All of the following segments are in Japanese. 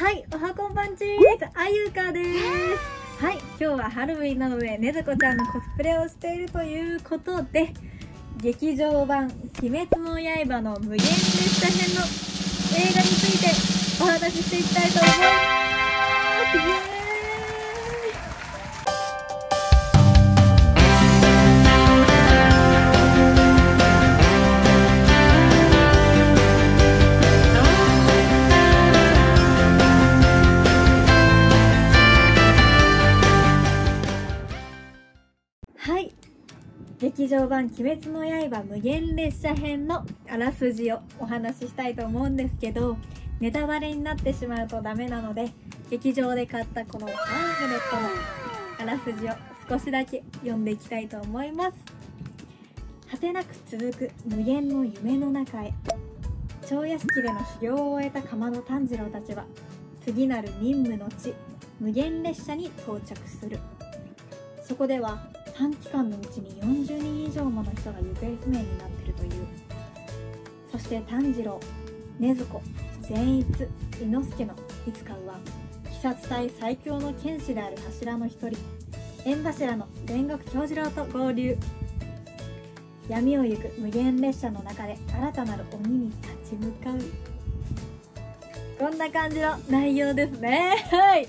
はい、おはこんばんちー。あゆかです。はい、今日はハロウィンなので、ねずこちゃんのコスプレをしているということで、劇場版鬼滅の刃の無限列車編の映画についてお話ししていきたいと思います。場版「鬼滅の刃無限列車編」のあらすじをお話ししたいと思うんですけどネタバレになってしまうとダメなので劇場で買ったこのパンフレットのあらすじを少しだけ読んでいきたいと思います。果てなく続く無限の夢の中へ超屋敷での修行を終えた釜の炭治郎たちは次なる任務の地無限列車に到着する。そこでは短期間のうちに40人以上もの人が行方不明になっているという。そして炭治郎禰豆子善逸伊之助のいつかは鬼殺隊最強の剣士である柱の一人縁柱の煉獄杏次郎と合流。闇を行く無限列車の中で新たなる鬼に立ち向かう。こんな感じの内容ですね。はい。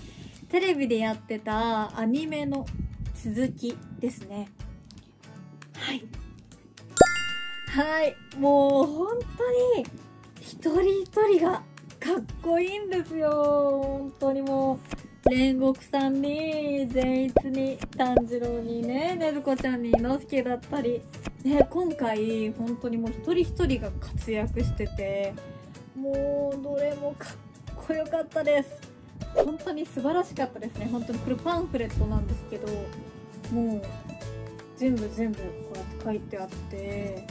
テレビでやってたアニメの続き。ですね。はい。はい。もう本当に一人一人がかっこいいんですよ。本当にもう煉獄さんに善逸に炭治郎にね禰豆子ちゃんに伊之助だったり。ね今回本当にもう一人一人が活躍してて。もうどれもかっこよかったです。本当に素晴らしかったですね。本当にこれパンフレットなんですけどもう全部全部こうやって書いてあって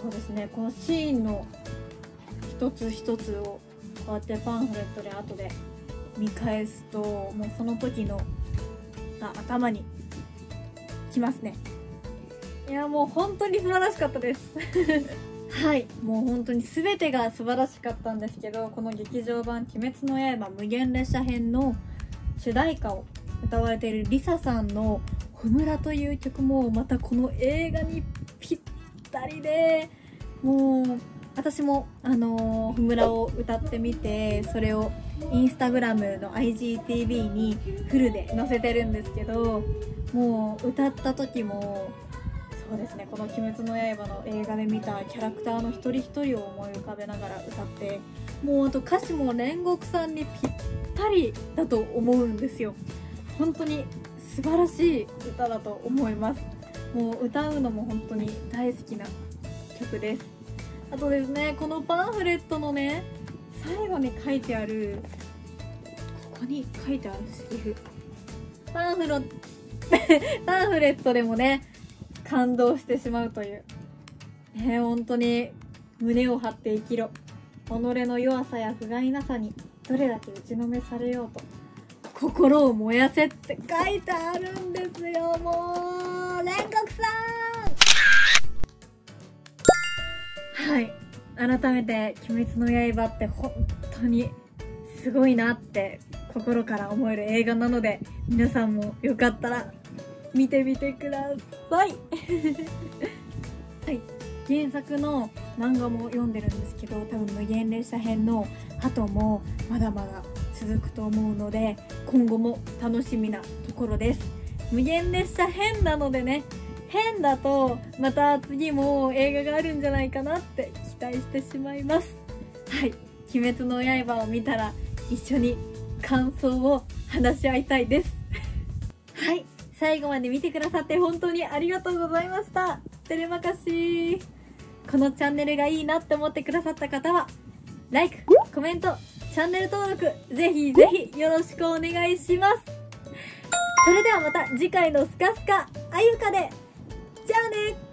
そうですねこのシーンの一つ一つをこうやってパンフレットで後で見返すともうその時のあ頭にきますね。いやもう本当に素晴らしかったです。はい。もう本当に全てが素晴らしかったんですけどこの劇場版「鬼滅の刃無限列車編」の主題歌を歌われているリサさんの「ほむら」という曲もまたこの映画にぴったりでもう私もあのー、ふむらを歌ってみてそれをインスタグラムの IGTV にフルで載せてるんですけどもう歌った時もそうですねこの「鬼滅の刃」の映画で見たキャラクターの一人一人を思い浮かべながら歌ってもうあと歌詞も煉獄さんにぴったりだと思うんですよ。本当に素晴らしい歌だと思います。もう歌うのも本当に大好きな曲です。あとですねこのパンフレットのね最後に書いてあるここに書いてあるセリフパンフロ パンフレットでもね感動してしまうという。ね本当に胸を張って生きろ。己の弱さや不甲斐なさにどれだけ打ちのめされようと。心を燃やせって書いてあるんですよもう煉獄さん。はい。改めて「鬼滅の刃」って本当にすごいなって心から思える映画なので皆さんもよかったら見てみてください。はい。原作の漫画も読んでるんですけど多分無限列車編の後もまだまだ続くと思うので今後も楽しみなところです。無限列車編なのでね。変だとまた次も映画があるんじゃないかなって期待してしまいます。はい「鬼滅の刃」を見たら一緒に感想を話し合いたいです。はい。最後まで見てくださって本当にありがとうございました。テレマカシーこのチャンネルがいいなって思ってくださった方は LIKE コメントチャンネル登録ぜひぜひよろしくお願いします。それではまた次回のスカスカあゆかでじゃあね